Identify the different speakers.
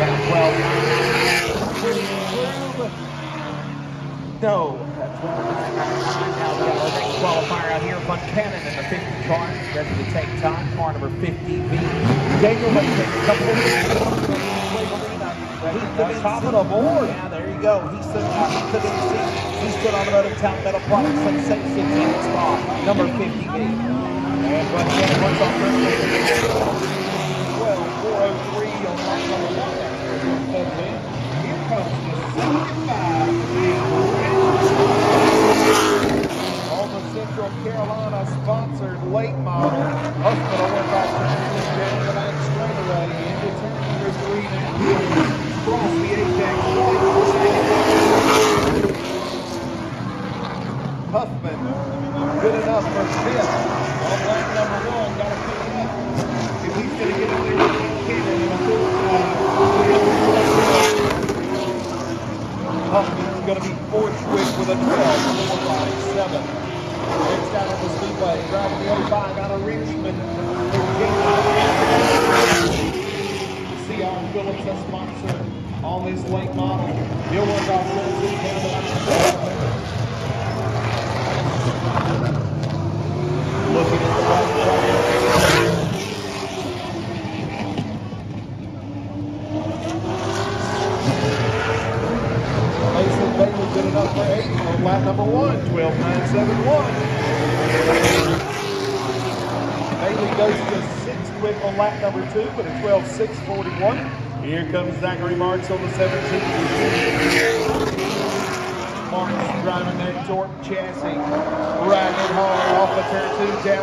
Speaker 1: down 12. No, to find out. We got our next qualifier out here, Buchanan in the 50 car, ready to take time. Car number 50B. Daniel, let's take a couple of He's top of the board. Yeah, there you go. He's the seat. He stood on the road of Town Metal Products Sensation in spot, number 50B. And uh, first?
Speaker 2: 12, 403 on line number one. Here comes the 75 on the Central Carolina sponsored late model. Hospital went off down the back straightaway into turn number three. Cross the apex. Huffman, good enough for fifth. On lap number one, got to pick it up. If he's going to get it there, he can in a full Huffman's going to be fourth quick with a 12, 4, 5, 7. Next down on the speedway, driving the 05 out of Richmond. CR Phillips, a sponsor on this late model 17 down to Looking at the right side. Mason Good enough for eight on lap number one, 12.971. Bailey goes to six quick on lap number two with a 12.641. Here comes Zachary Marks on the 17th. Marks driving that torque chassis, riding hard off of turn two down.